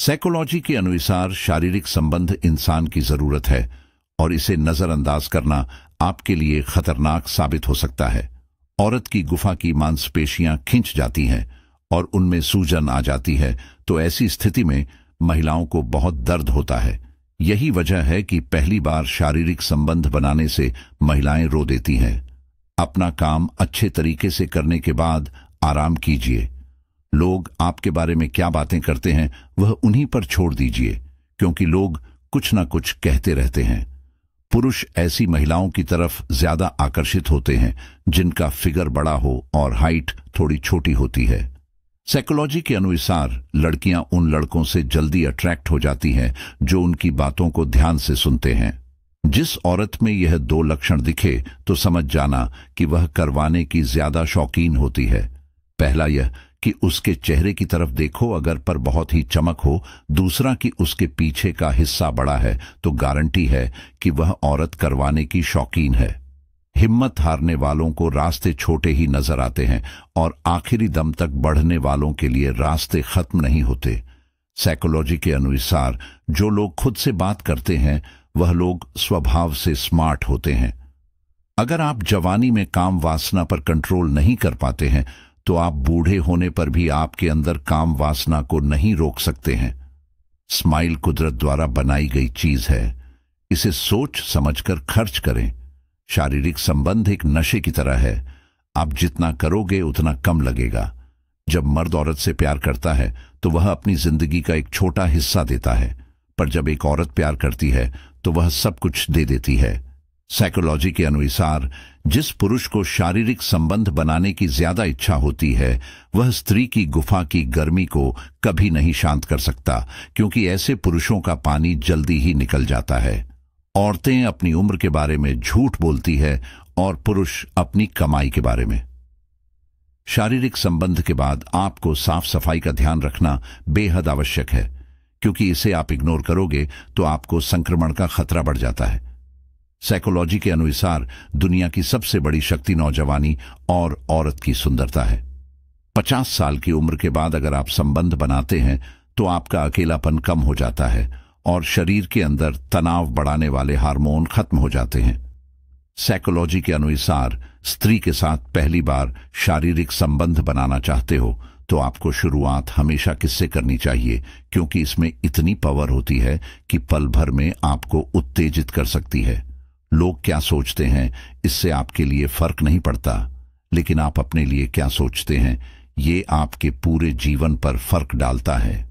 Psychology के अनुसार शारीरिक संबंध इंसान की ज़रूरत है और इसे नजरअंदाज करना आपके लिए खतरनाक साबित हो सकता है। औरत की गुफा की मांसपेशियाँ खिंच जाती हैं और उनमें सूजन आ जाती है तो ऐसी स्थिति में महिलाओं को बहुत दर्द होता है। यही वजह है कि पहली बार शारीरिक संबंध बनाने से महिलाएँ रो देती हैं। अपना काम अच्छे तरीके से करने के बाद आराम कीजिए। लोग आपके बारे में क्या बातें करते हैं, वह उन्हीं पर छोड़ दीजिए, क्योंकि लोग कुछ ना कुछ कहते रहते हैं। पुरुष ऐसी महिलाओं की तरफ़ ज़्यादा आकर्षित होते हैं, जिनका फिगर बड़ा हो और हाइट थोड़ी छोटी होती है। साइकोलॉजी के अनुसार, लड़कियाँ उन लड़कों से जल्दी अट्रैक्ट हो जाती हैं, जो उनकी बातों को ध्यान से सुनते हैं। जिस औरत में यह दो लक्षण दिखे तो समझ जाना कि वह करवाने की ज़्यादा शौकीन होती है। पहला यह कि उसके चेहरे की तरफ़ देखो, अगर पर बहुत ही चमक हो, दूसरा कि उसके पीछे का हिस्सा बड़ा है तो गारंटी है कि वह औरत करवाने की शौकीन है। हिम्मत हारने वालों को रास्ते छोटे ही नज़र आते हैं, और आखिरी दम तक बढ़ने वालों के लिए रास्ते खत्म नहीं होते। साइकोलॉजी के अनुसार, जो लोग खुद से बात करते हैं, वह लोग स्वभाव से स्मार्ट होते हैं। अगर आप जवानी में काम वासना पर कंट्रोल नहीं कर पाते हैं तो आप बूढ़े होने पर भी आपके अंदर काम वासना को नहीं रोक सकते हैं। स्माइल कुदरत द्वारा बनाई गई चीज़ है। इसे सोच समझकर खर्च करें। शारीरिक संबंध एक नशे की तरह है। आप जितना करोगे, उतना कम लगेगा। जब मर्द औरत से प्यार करता है तो वह अपनी ज़िंदगी का एक छोटा हिस्सा देता है। पर जब एक औरत प्यार करती है तो वह सब कुछ दे देती है। साइकोलॉजी के अनुसार, जिस पुरुष को शारीरिक संबंध बनाने की ज़्यादा इच्छा होती है, वह स्त्री की गुफा की गर्मी को कभी नहीं शांत कर सकता, क्योंकि ऐसे पुरुषों का पानी जल्दी ही निकल जाता है। औरतें अपनी उम्र के बारे में झूठ बोलती है और पुरुष अपनी कमाई के बारे में। शारीरिक संबंध के बाद आपको साफ़ सफ़ाई का ध्यान रखना बेहद आवश्यक है, क्योंकि इसे आप इग्नोर करोगे तो आपको संक्रमण का खतरा बढ़ जाता है। साइकोलॉजी के अनुसार, दुनिया की सबसे बड़ी शक्ति नौजवानी और औरत की सुंदरता है। पचास साल की उम्र के बाद अगर आप संबंध बनाते हैं तो आपका अकेलापन कम हो जाता है और शरीर के अंदर तनाव बढ़ाने वाले हार्मोन खत्म हो जाते हैं। साइकोलॉजी के अनुसार, स्त्री के साथ पहली बार शारीरिक संबंध बनाना चाहते हो तो आपको शुरुआत हमेशा किससे करनी चाहिए? क्योंकि इसमें इतनी पावर होती है कि पल भर में आपको उत्तेजित कर सकती है। लोग क्या सोचते हैं? इससे आपके लिए फ़र्क नहीं पड़ता। लेकिन आप अपने लिए क्या सोचते हैं? ये आपके पूरे जीवन पर फ़र्क डालता है।